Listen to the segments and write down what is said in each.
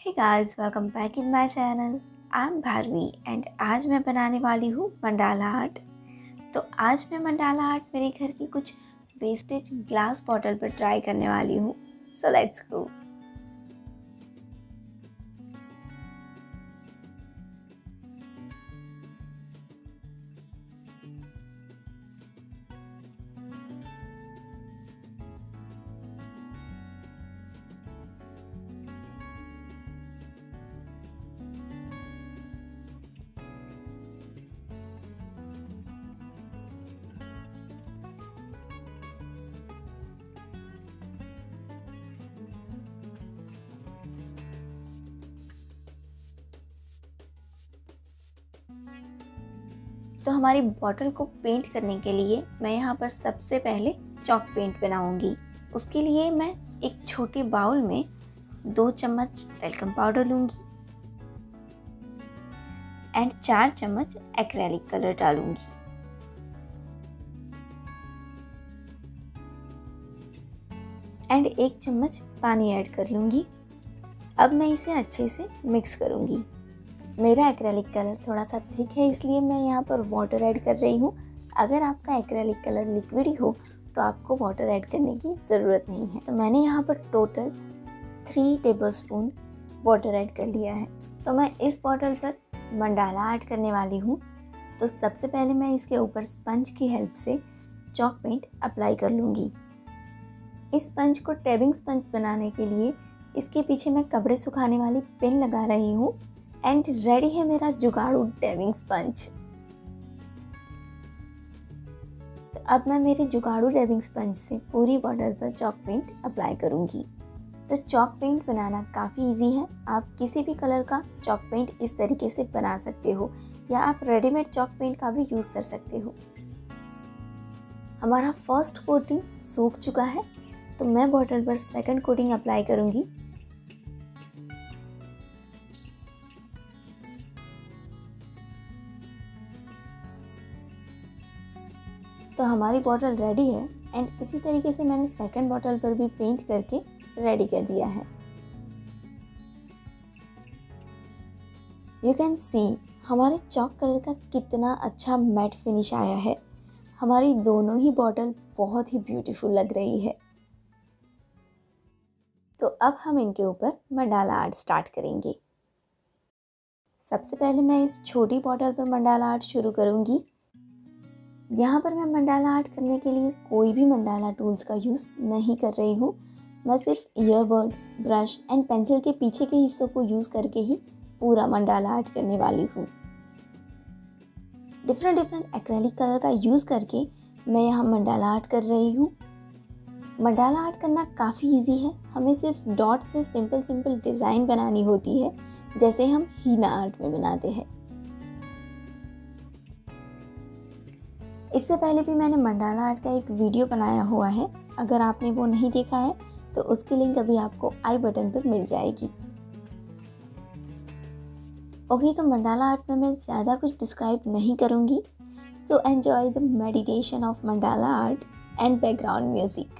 Hey guys welcome back in my channel I am Bharvi and आज मैं बनाने वाली हूँ मंडाला आर्ट। तो आज मैं मंडाला आर्ट मेरे घर की कुछ वेस्टेज ग्लास बॉटल पर ट्राई करने वाली हूँ। सो लेट्स गो तो हमारी बॉटल को पेंट करने के लिए मैं यहाँ पर सबसे पहले चॉक पेंट बनाऊँगी। उसके लिए मैं एक छोटे बाउल में दो चम्मच टेलकम पाउडर लूँगी एंड चार चम्मच एक्रेलिक कलर डालूँगी। एंड एक चम्मच पानी ऐड कर लूँगी। अब मैं इसे अच्छे से मिक्स करूँगी। मेरा एक्रेलिक कलर थोड़ा सा थिक है, इसलिए मैं यहाँ पर वाटर ऐड कर रही हूँ। अगर आपका एक्रेलिक कलर लिक्विड ही हो तो आपको वाटर ऐड करने की ज़रूरत नहीं है। तो मैंने यहाँ पर total three tablespoon water add कर लिया है। तो मैं इस बॉटल पर मंडाला ऐड करने वाली हूँ। तो सबसे पहले मैं इसके ऊपर स्पंज की हेल्प से चॉक पेंट अप्लाई कर लूँगी। इस स्पंज को टेबिंग स्पंज बनाने के लिए इसके पीछे मैं कपड़े सुखाने वाली पिन लगा रही हूँ। एंड रेडी है मेरा जुगाड़ू डेविंग स्पंज। तो अब मैं मेरे जुगाड़ू डेविंग स्पंज से पूरी बॉर्डर पर चॉक पेंट अप्लाई करूँगी। तो चॉक पेंट बनाना काफ़ी इजी है। आप किसी भी कलर का चॉक पेंट इस तरीके से बना सकते हो या आप रेडीमेड चॉक पेंट का भी यूज़ कर सकते हो। हमारा फ़र्स्ट कोटिंग सूख चुका है। तो मैं बॉटल पर सेकंड कोटिंग अप्लाई करूँगी। तो हमारी बॉटल रेडी है एंड इसी तरीके से मैंने सेकेंड बॉटल पर भी पेंट करके रेडी कर दिया है। यू कैन सी हमारे चॉक कलर का कितना अच्छा मैट फिनिश आया है। हमारी दोनों ही बॉटल बहुत ही ब्यूटीफुल लग रही है। तो अब हम इनके ऊपर मंडाला आर्ट स्टार्ट करेंगे। सबसे पहले मैं इस छोटी बॉटल पर मंडाला आर्ट शुरू करूँगी। यहाँ पर मैं मंडाला आर्ट करने के लिए कोई भी मंडाला टूल्स का यूज़ नहीं कर रही हूँ। मैं सिर्फ़ ईयरबड ब्रश एंड पेंसिल के पीछे के हिस्सों को यूज़ करके ही पूरा मंडाला आर्ट करने वाली हूँ। डिफरेंट डिफरेंट एक्रेलिक कलर का यूज़ करके मैं यहाँ मंडाला आर्ट कर रही हूँ। मंडाला आर्ट करना काफ़ी इजी है। हमें सिर्फ़ डॉट से सिंपल सिंपल डिज़ाइन बनानी होती है, जैसे हम हीना आर्ट में बनाते हैं। इससे पहले भी मैंने मंडाला आर्ट का एक वीडियो बनाया हुआ है। अगर आपने वो नहीं देखा है तो उसकी लिंक अभी आपको आई बटन पर मिल जाएगी। ओके तो मंडाला आर्ट में मैं ज़्यादा कुछ डिस्क्राइब नहीं करूँगी। So enjoy the meditation of mandala art and background music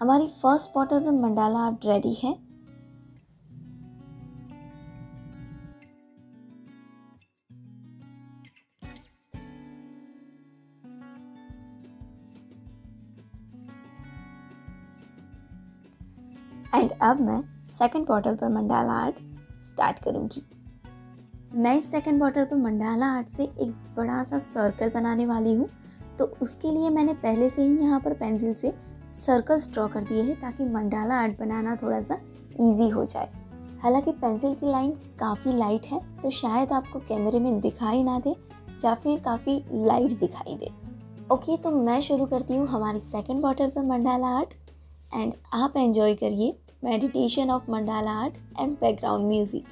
हमारी फ़र्स्ट बॉटल पर मंडाला आर्ट रेडी है। एंड अब मैं सेकंड बॉटल पर मंडाला आर्ट स्टार्ट करूँगी। मैं इस सेकंड बॉटल पर मंडाला आर्ट से एक बड़ा सा सर्कल बनाने वाली हूँ। तो उसके लिए मैंने पहले से ही यहाँ पर पेंसिल से सर्कल्स ड्रॉ कर दिए हैं ताकि मंडाला आर्ट बनाना थोड़ा सा ईजी हो जाए। हालाँकि पेंसिल की लाइन काफ़ी लाइट है तो शायद आपको कैमरे में दिखाई ना दे या फिर काफ़ी लाइट दिखाई दे। ओके तो मैं शुरू करती हूँ हमारी सेकंड बॉटल पर मंडाला आर्ट एंड आप एंजॉय करिए meditation of mandala art and background music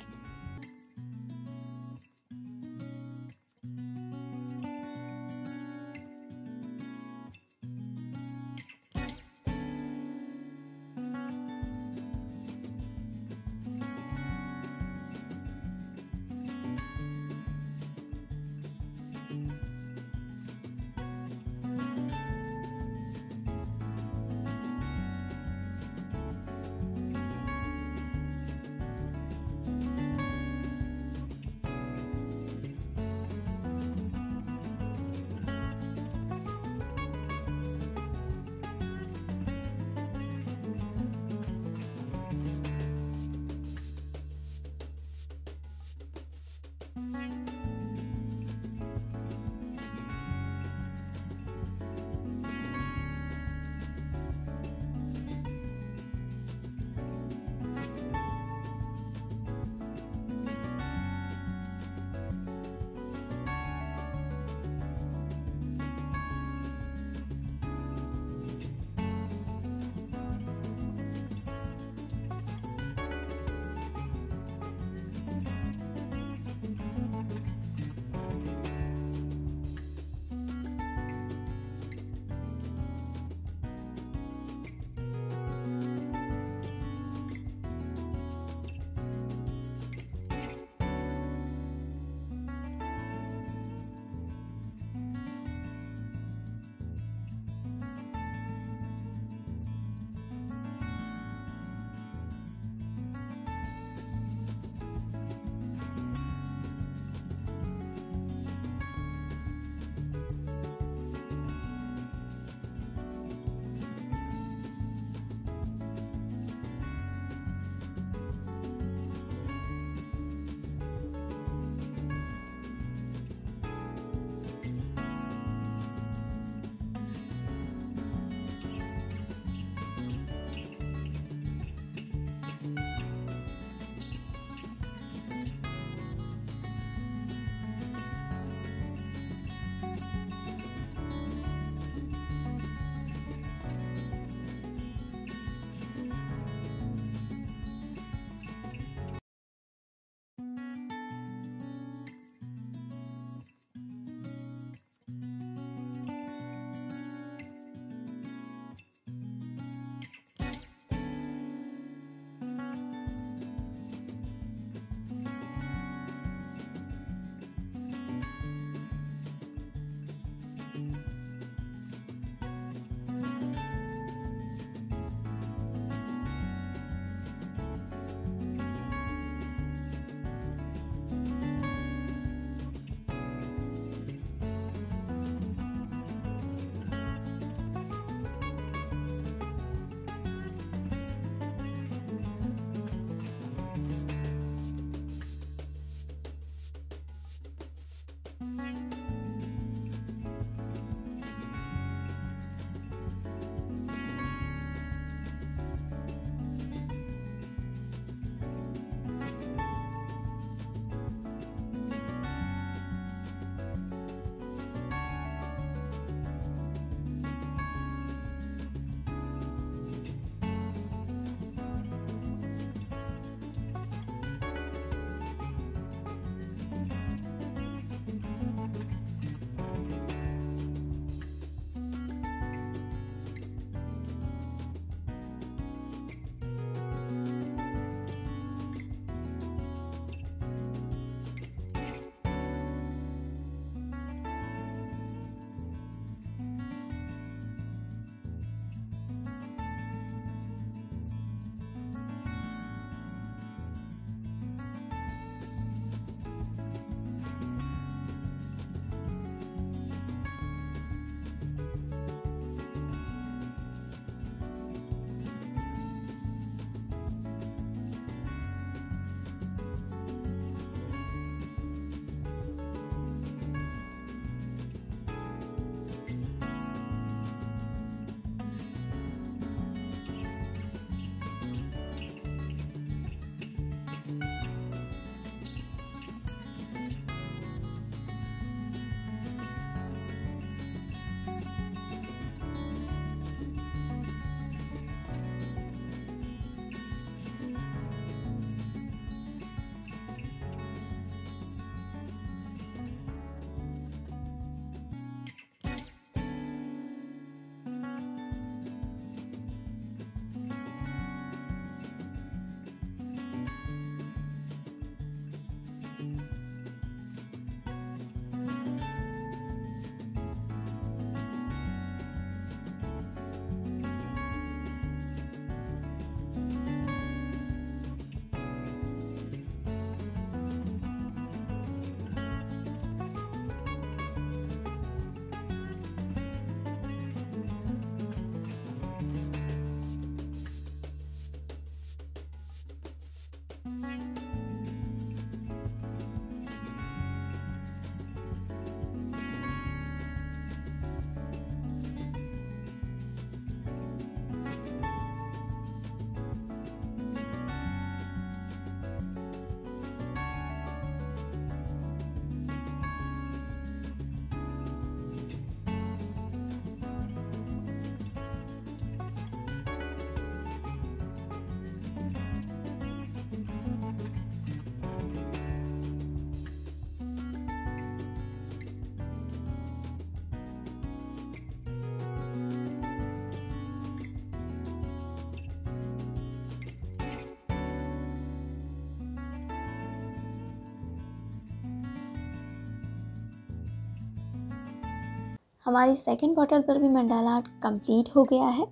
हमारी सेकंड बॉटल पर भी मंडाला आर्ट कंप्लीट हो गया है।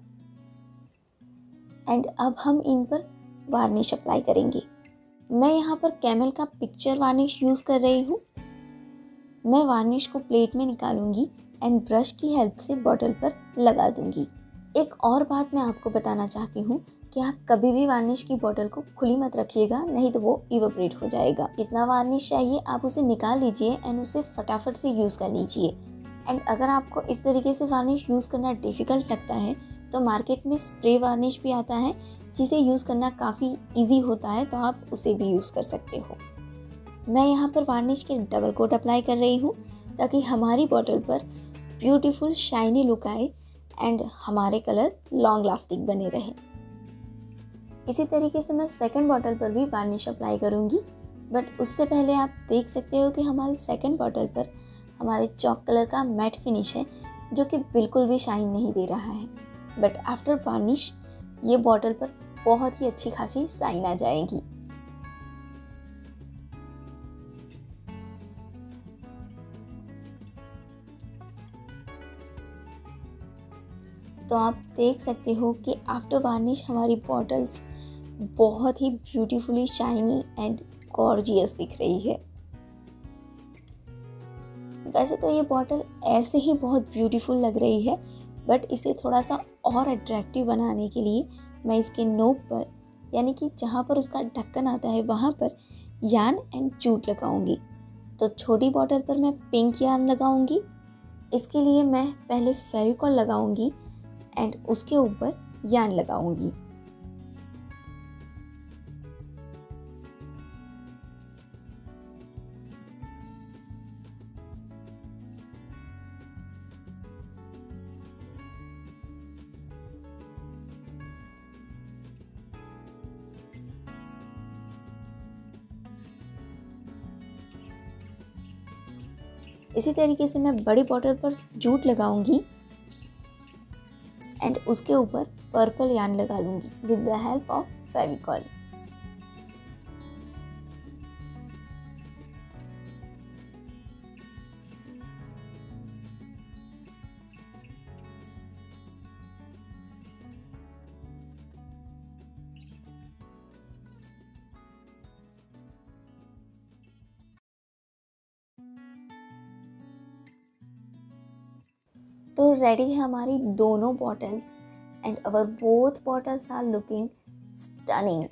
एंड अब हम इन पर वार्निश अप्लाई करेंगे। मैं यहाँ पर कैमल का पिक्चर वार्निश यूज़ कर रही हूँ। मैं वार्निश को प्लेट में निकालूँगी एंड ब्रश की हेल्प से बॉटल पर लगा दूँगी। एक और बात मैं आपको बताना चाहती हूँ कि आप कभी भी वार्निश की बोतल को खुली मत रखिएगा, नहीं तो वो इवोपरेट हो जाएगा। जितना वार्निश चाहिए, आप उसे निकाल लीजिए एंड उसे फटाफट से यूज़ कर लीजिए। एंड अगर आपको इस तरीके से वार्निश यूज़ करना डिफ़िकल्ट लगता है तो मार्केट में स्प्रे वार्निश भी आता है, जिसे यूज़ करना काफ़ी ईजी होता है तो आप उसे भी यूज़ कर सकते हो। मैं यहाँ पर वार्निश के डबल कोट अप्लाई कर रही हूँ, ताकि हमारी बॉटल पर ब्यूटीफुल शाइनी लुक आए एंड हमारे कलर लॉन्ग लास्टिंग बने रहे। इसी तरीके से मैं सेकंड बॉटल पर भी वार्निश अप्लाई करूँगी बट उससे पहले आप देख सकते हो कि हमारी सेकंड बॉटल पर हमारे चॉक कलर का मैट फिनिश है, जो कि बिल्कुल भी शाइन नहीं दे रहा है। बट आफ्टर वार्निश ये बॉटल पर बहुत ही अच्छी खासी शाइन आ जाएगी। तो आप देख सकते हो कि आफ्टर वार्निश हमारी बॉटल्स बहुत ही ब्यूटीफुली शाइनी एंड गॉर्जियस दिख रही है। वैसे तो ये बॉटल ऐसे ही बहुत ब्यूटीफुल लग रही है बट इसे थोड़ा सा और अट्रैक्टिव बनाने के लिए मैं इसके नोक पर, यानी कि जहाँ पर उसका ढक्कन आता है, वहाँ पर यान एंड जूट लगाऊँगी। तो छोटी बॉटल पर मैं पिंक यान लगाऊँगी। इसके लिए मैं पहले फेविकॉल लगाऊँगी एंड उसके ऊपर यान लगाऊँगी। इसी तरीके से मैं बड़ी बॉर्डर पर जूट लगाऊँगी एंड उसके ऊपर पर्पल यान लगा लूँगी with the help of Fevicol ready है हमारी दोनों bottles and our both bottles are looking stunning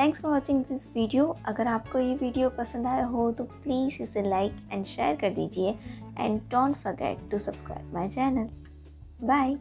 thanks for watching this video अगर आपको ये वीडियो पसंद आया हो तो प्लीज़ इसे लाइक एंड शेयर कर दीजिए. And don't forget to subscribe my channel bye